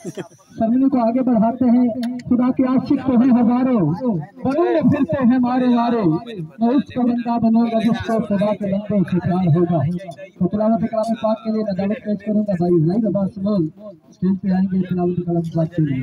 Ceremony को आगे बढ़ाते हैं। खुदा के आशिक तो हैं हज़ारों। बनों फिरते हैं मारे मारे। मैं उस का बंदा बनूँगा जिसको खुदा के बंदों प्यार होगा। तो तिलावत कलाम पाक के लिए मैं पेश करूँगा। भाई ज़ाहिर अब्बास सुमोल स्टेज पे आएँगे तिलावत कलाम पाक के लिए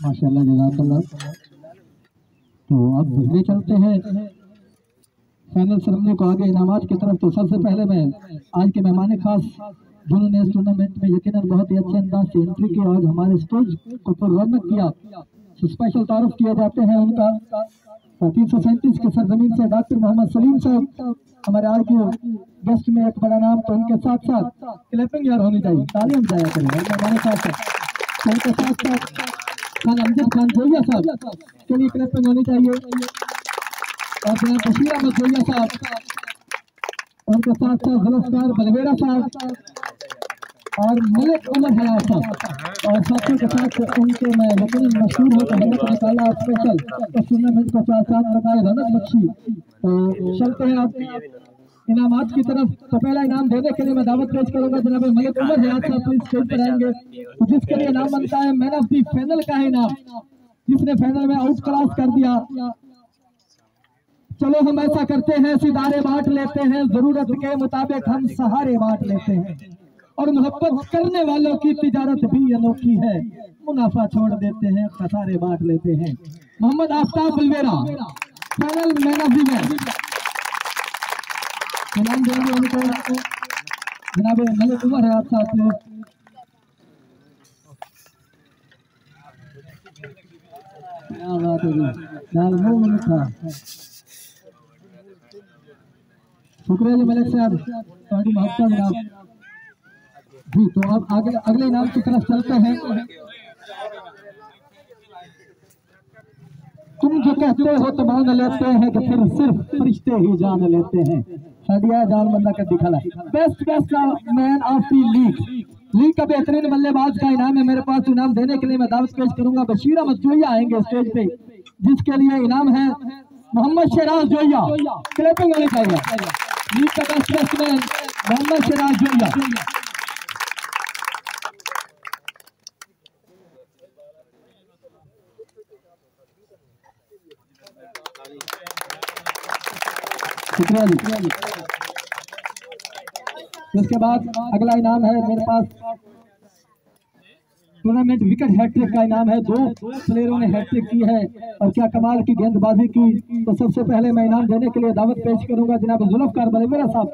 माशा जजाकल्ला तो अब दूसरे चलते हैं। फाइनल सरमने को आगे इनाम की तरफ़ तो सबसे पहले मैं आज के मेहमान खास जिन्होंने इस टूर्नामेंट में यकीन बहुत ही अच्छे अंदाज से एंट्री की और हमारे स्टेज को पुरवनक किया। स्पेशल तारुफ किया जाते हैं उनका। तीन सौ सैंतीस के सरजमीन से डॉक्टर मोहम्मद सलीम साहब, हमारे आज के गेस्ट में एक बड़ा नाम तो उनके साथ साथ क्लैपिंग यार होनी चाहिए, तालियाँ बजाया करें। और मेहमान खास है। तो उनके साथ साथ खान अमजद खान जोया साहब, के लिए क्लैपिंग होनी चाहिए। और जनाब बशीर अहमद जोया साहब, उनके साथ साथ जुल्फकार बलवेरा साहब और मलिक उमर हयात साहब और साथियों के साथ उनके मैं यकीन मशहूर हो तो हमने को निकाला स्पेशल टूर्नामेंट को चार चाँद लगाए रनक बख्शी तो चलते हैं आप इनामात की तरफ़। तो पहला इनाम देने के लिए मैं दावत पेश करूँगा, जनाब मलिक उमर हयात साहब प्लीज़ स्टेज पर आएँगे। तो जिसके लिए इनाम बनता है, मैन ऑफ़ दी फाइनल का है इनाम। जिसने फाइनल में आउट क्लास कर दिया। चलो हम ऐसा करते हैं, सितारे बांट लेते हैं, ज़रूरत के मुताबिक हम सहारे बांट लेते हैं। और मोहब्बत करने वालों की तिजारत भी अनोखी है। मुनाफा छोड़ देते हैं, खसारे बांट लेते हैं। Mohammad Aftab बुलवेरा, final man of the match. इनाम देंगे उनको जनाब मलिक उमर है आप साथ शुक्रिया जी मलिक साहब थोड़ी मोहब्बत जी तो अब आगे, अगले इनाम की तरफ़ चलते हैं। तुम जो कहते हो तो मान लेते हैं कि फिर सिर्फ़ फरिश्ते ही जान लेते हैं। हदिया जान बंदा का दिखला best best man of the league league का बेहतरीन बल्लेबाज का इनाम है मेरे पास। इनाम देने के लिए मैं दावत पेश करूँगा। बशीरा अहमद जोया आएँगे स्टेज पे, जिसके लिए इनाम है मोहम्मद शराज जोया क्लैपिंग होनी चाहिए लीग का बेस्ट बैट्समैन मोहम्मद शराज जोया शुक्रिया जी इसके बाद अगला इनाम है मेरे पास। टूर्नामेंट विकेट हैट्रिक का इनाम है। दो प्लेयरों ने हैट्रिक की है। और क्या कमाल की गेंदबाजी की। तो सबसे पहले मैं इनाम देने के लिए दावत पेश करूँगा। जनाब जुल्फकार बलवेरा साहब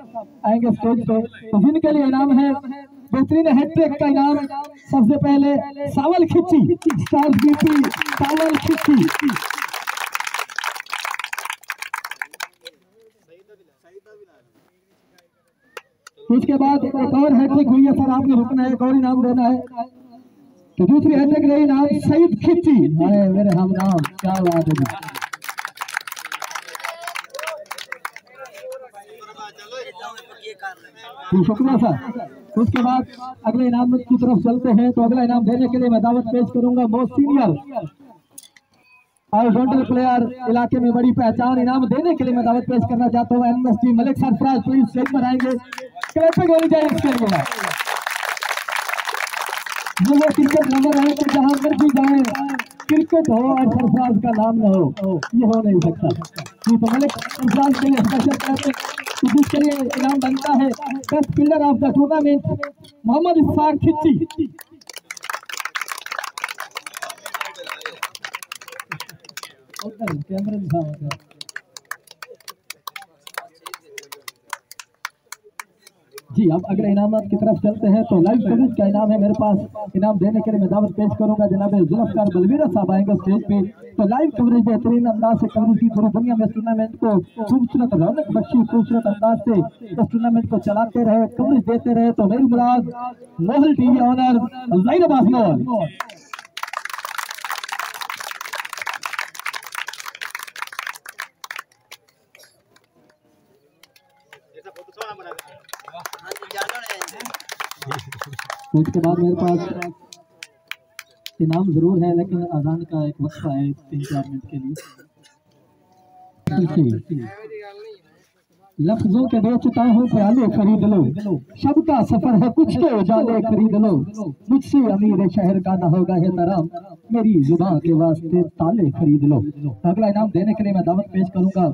आएँगे स्टेज पे। तो जिनके लिए इनाम है, बेहतरीन हैट्रिक का इनाम। सबसे पहले सावल खिच्ची सावल खिच्ची। उसके बाद एक और हैट्रिक हुई है सर आपने रुकना है एक और इनाम देना है। तो दूसरी हैट्रिक रही नाम सईद खिच्ची। अरे मेरे हम नाम क्या बात है। जी जी, शुक्रिया सर। उसके बाद अगले इनाम की तरफ़ चलते हैं तो अगला इनाम देने के लिए मैं दावत पेश करूँगा मोस्ट सीनियर ऑलराउंडर प्लेयर इलाके में बड़ी पहचान इनाम देने के लिए मैं दावत पेश करना चाहता हूँ। एनएसटी मलिक सरफराज प्लीज़ स्टेज पर आएँगे। क्लैपिंग होनी चाहिए इसके लिए? वो क्रिकेट नंबर है कि जहाँ मर्ज़ी जाए। क्रिकेट हो और सरफराज का नाम न हो, ये हो नहीं सकता। तो मलिक सरफराज के लिए स्पेशल जिसके लिए इनाम बनता है। Best fielder of the tournament Mohammad Ishaq Khichi ji अब अगले इनाम की तरफ़ चलते हैं। तो लाइव सर्विस का इनाम है मेरे पास। इनाम देने के लिए मैं दावत पेश करूँगा। जनाब जुल्फकार बलवीरा साहब आएँगे स्टेज पे। तो लाइव कवरेज बेहतरीन अंदाज से कवरेज की पूरी दुनिया में टूर्नामेंट को खूबसूरत, रौनक बख्शी, खूबसूरत अंदाज से इस टूर्नामेंट को चलाते रहे कवरेज देते रहे। तो मेरी मुराद, मोहल टीवी ऑनर लाइन उसके बाद मेरे पास इनाम ज़रूर है, लेकिन अजान का एक वक्फा है तीन चार मिनट के लिए। लफ्जों के बेचता हूँ, प्याले खरीद लो। शब का सफ़र है, कुछ के उजाले खरीद लो। मुझसे अमीर शहर का ना होगा है तरम मेरी ज़ुबान के वास्ते ताले खरीद लो। अगला इनाम देने के लिए मैं दावत पेश करूँगा।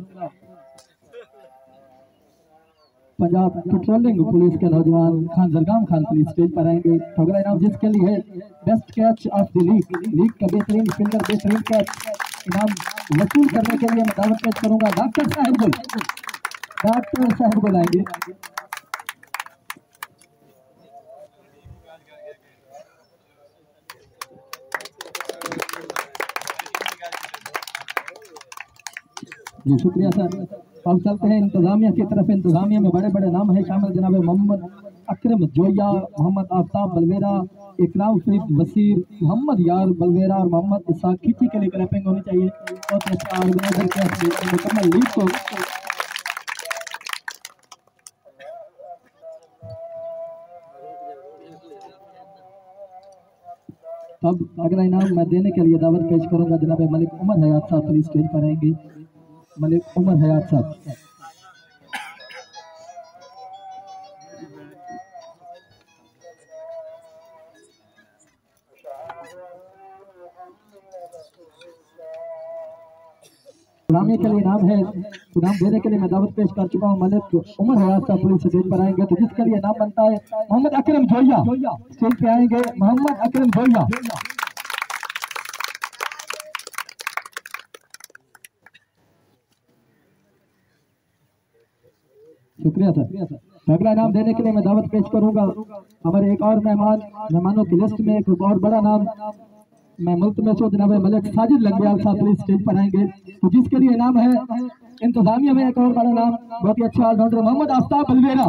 पंजाब पेट्रोलिंग पुलिस के नौजवान खान जरगाम खान पुलिस स्टेज पर आएँगे। अगला इनाम जिसके लिए best catch of the league league का बेहतरीन फिल्डर बेहतरीन कैच इनाम वसूल करने के लिए मैं दावत पेश करूँगा। डॉक्टर साहब को डॉक्टर साहब को लाएँगे जी, शुक्रिया सर। अब चलते हैं इंतजामिया की तरफ़। इंतजामिया में बड़े बड़े नाम है। शामिल जनाब मोहम्मद अकरम जोया, मोहम्मद आफ्ताब बलवेरा इकराम शरीफ वसीर, मोहम्मद यार बलवेरा और मोहम्मद इसाक। के लिए क्रैपिंग होनी चाहिए। ऑर्गेनाइजर के मुकम्मल लीग को अब अगला इनाम मैं देने के लिए दावत पेश करूँगा। जनाब मलिक उमर हयात साहब प्लीज़ स्टेज पर आएँगे। उमर हयात साहब। गुलामी के लिए नाम है इनाम देने के लिए मैं दावत पेश कर चुका हूँ, मलिक उमर हयात साहब पुलिस स्टेज पर आएँगे। तो जिसके लिए नाम बनता है, मोहम्मद अकरम जोया स्टेज पे आएँगे, मोहम्मद अकरम जोया शुक्रिया सर। अगला नाम देने के लिए मैं दावत पेश करूँगा। हमारे एक और मेहमान, मेहमानों की लिस्ट में एक और बड़ा नाम, मैं मुल्क में सो जनाब मलिक साजिद लंबियाल साहब स्टेज पर आएँगे। तो जिसके लिए नाम है, इंतजामिया में एक और बड़ा नाम, बहुत ही अच्छा ऑलराउंडर मोहम्मद आफ्ताब अलवेरा।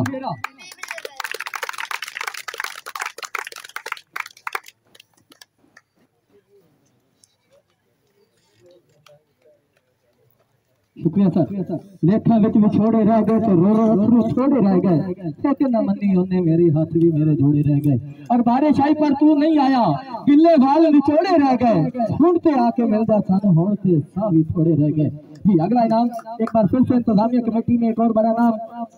शुक्रिया सर लेखा विच विछोड़े रह गए तो रो रो अथरू छोड़े रह गए। लेकिन न मन्नी उन्हें मेरी हाथ भी मेरे जोड़े रह गए। और बारिश आई पर तू नहीं आया, गिल्ले वाल निचोड़े रह गए। ढूंढते आके मिलता सन होते सा भी थोड़े रह गए। जी, अगला इनाम, एक बार फिर से इंतजामिया कमेटी में एक और बड़ा नाम।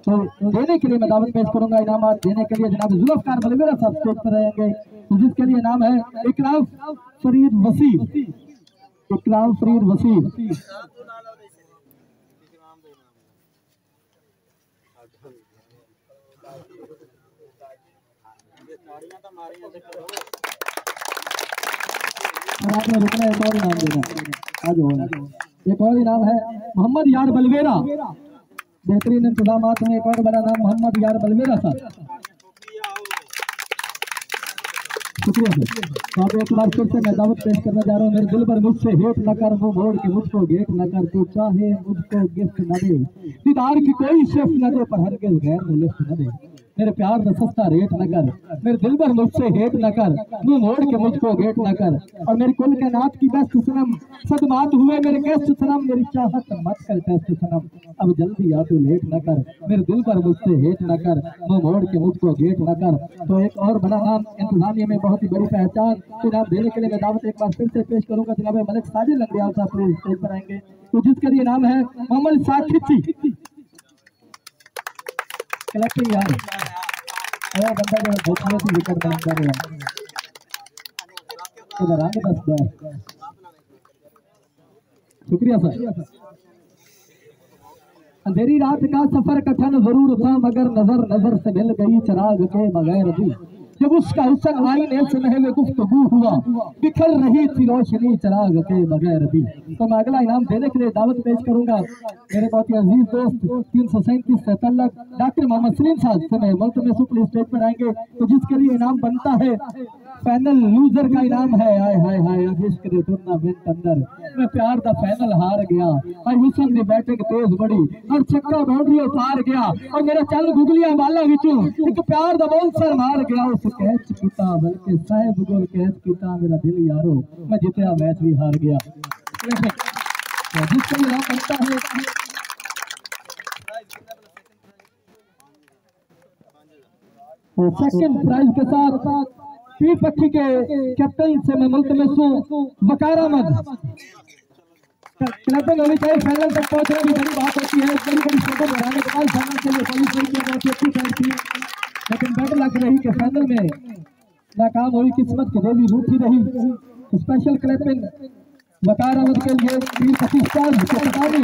तो देने के लिए मैं दावत पेश करूँगा इनाम देने के लिए जनाब जुल्फकार बलवेरा साहब स्टेज पर रहेंगे। तो जिसके लिए नाम है इकराम फरीद वसीम इकराम फरीद वसीम रुकना एक और इनाम आज एक और इनाम है, मोहम्मद यार बलवेरा। बेहतरीन इंतज़ाम में, एक और बड़ा नाम मोहम्मद यार बलवेरा साहब। शुक्रिया सर। तो आप एक बार फिर से मैं दावत पेश करना जा रहा हूँ। मेरे दिल पर मुझसे हेट न कर वो मोड़ के मुझको गेट न कर। तू चाहे मुझको गिफ्ट न दे। दीदार की कोई शिफ्ट न दे पर हर गैर लिफ्ट न दे। मेरे प्यार का सस्ता रेट न कर, मेरे दिल पर मुझसे हेट न कर तू मोड़ के मुझको गेट न कर। और मेरी कुल के नाथ की बेस्ट सनम, सदमात हुए मेरे गेस्ट सनम, मेरी चाहत मत कर टेस्ट सनम। अब जल्दी आ तू लेट न कर, मेरे दिल पर मुझसे हेट न कर, मुँह मोड़ के मुझको गेट न कर। तो एक और बड़ा नाम इंतजामिया में बहुत ही बड़ी पहचान इनाम देने के लिए मैं दावत एक बार फिर से पेश करूँगा, जनाब मलिक साजिद लंगड़ियाल साहब प्लीज़ स्टेज पर आएँगे। तो जिसके लिए नाम है, मोहम्मद साखिची। कलेक्टिंग यार। वो बंदा जो से विकेट बना रहा इधर आगे बस शुक्रिया, सर। अंधेरी रात का सफ़र कठिन ज़रूर था, मगर नज़र नज़र से मिल गई चराग के बगैर भी। जब उसका हुसन आईने से महल गुफ्तगु हुआ, बिखर रही थी रोशनी चराग के बगैर भी। तो मैं अगला इनाम देने के लिए दावत पेश करूँगा। मेरे बहुत ही अज़ीज़ दोस्त, तीन सौ सैंतीस से तल्लक डॉक्टर मोहम्मद सलीम साहब से मैं मुल्क में सुपर स्टेज पर आएँगे। तो जिसके लिए इनाम बनता है फाइनल लूजर का इनाम है। हाय हाय हाय इश्क दे टूर्नामेंट अंदर। मैं प्यार दा फाइनल हार गया। और हुसन दी बैटिंग तेज बड़ी और छक्का बाउंड्री उतार गया। और मेरा चल गुगलियाँ वाला विचों एक प्यार दा बाउंसर मार गया। उस कैच कीता बल्कि साहिब गोल कैच कीता मेरा दिल यारो, मैं जितया मैच भी हार गया। जिसका इनाम बनता है। सेकंड प्राइज के साथ पीर पक्षी के कैप्टन से मैं मुल्क में सू वकार अहमद। क्लबिंग होनी चाहिए फाइनल तक पहुँचना भी बड़ी बात होती है। बड़ी बड़ी में हराने के बाद फाइनल के लिए पहली खेल की बहुत अच्छी खेल थी। लेकिन बेटर लग रही कि फाइनल में नाकाम हुई किस्मत की देवी रूठी रही। स्पेशल क्लबिंग वकार अहमद के लिए पीर पक्षी स्टार के सतानी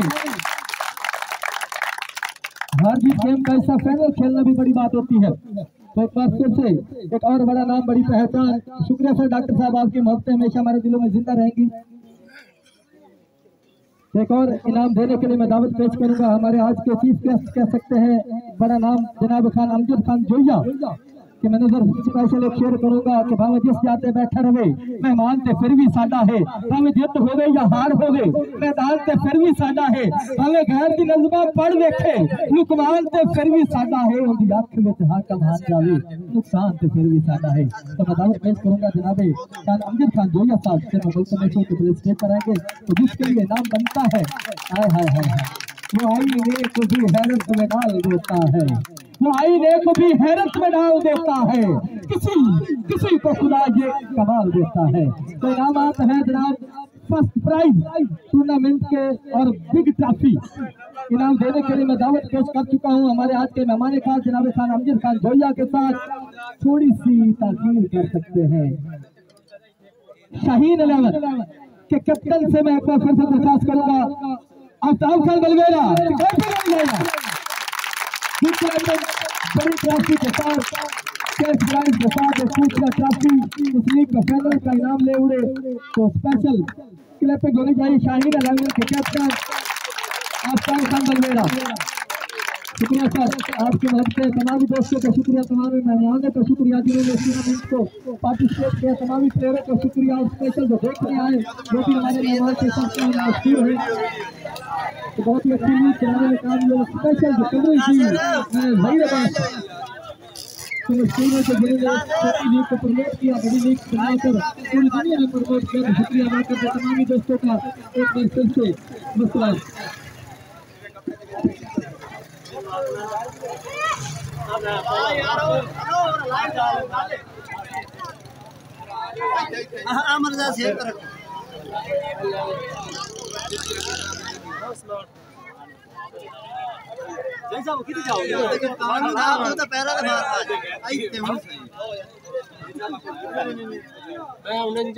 हार जीत गेम का ऐसा फाइनल खेलना भी बड़ी बात होती है। तो बार फिर से एक और बड़ा नाम, बड़ी पहचान। शुक्रिया सर, डॉक्टर साहब, आपकी मोहब्बतें हमेशा हमारे दिलों में ज़िंदा रहेंगी। एक और इनाम देने के लिए मैं दावत पेश करूँगा। हमारे आज के चीफ गेस्ट कह सकते हैं, बड़ा नाम जनाब खान अमजद खान जोया कि मैं नज़र स्पेशल एक शेयर करूँगा कि भावे जिस जाते बैठा रहे, मेहमान ते फिर भी साडा है, भावे जित होवे या हार होवे मैदान ते फिर भी साडा है, भावे गैर दी नजमा पढ़ देखे लुकमान ते फिर भी साडा है, उनकी अख विच हाकम हार जावे, नुकसान ते फिर भी साडा है। तो मैं दावत पेश करूँगा जनाबे खान अमजद खान जोया साहब से मुल्क में शो के स्टेज पर आएँगे तो जिसके लिए नाम बनता है, हाय हाय हाय वो आईने को भी हैरत में डाल देता है। वो आईने को भी हैरत में डाल देता है। किसी किसी को खुदा ये कमाल देता है। तो इनामात है जनाब फ़र्स्ट प्राइज टूर्नामेंट के और बिग ट्रॉफी इनाम देने के लिए मैं दावत पेश कर चुका हूँ हमारे आज के मेहमान खास जनाब खान अमजद खान जोया के साथ। थोड़ी सी ताकीर कर सकते हैं। शाहीन अलावत के कैप्टन से मैं एक बार फिर से दरखास्त करूँगा आफ्ताब खान बलवेरा बड़ी ट्रॉफी के साथ टेस्ट प्राइज के साथ दूसरा ट्रॉफी इस लीग का फाइनल का इनाम ले उड़े तो स्पेशल क्लिपिंग होनी चाहिए शाहीन अलावत के कैप्टन आफ्ताब खान बलवेरा शुक्रिया सर, आपकी मदद से तमाम दोस्तों का शुक्रिया, तमाम मेहमानों का शुक्रिया टूर्नामेंट को पार्टिसिपेट किया, तमाम प्लेयरों का शुक्रिया। स्पेशल जो देखने आए, जो भी हमारे मेहमान के साथ है। तो बहुत ही अच्छी लीग चलाने में काम लिया स्पेशल जो कमरी थी मैं तो स्कूल में जिन्होंने छोटी लीग को प्रमोट किया बड़ी लीग बनाकर। पूरी दुनिया में प्रमोट किया। शुक्रिया अदा करते तमाम दोस्तों का। एक बार फिर से मसला अमरदा सेव कर। जैसा वो कितनी जाओगे लेकिन कान साहब तो पैरा के बाहर आई ते हम सही मैं उन्हें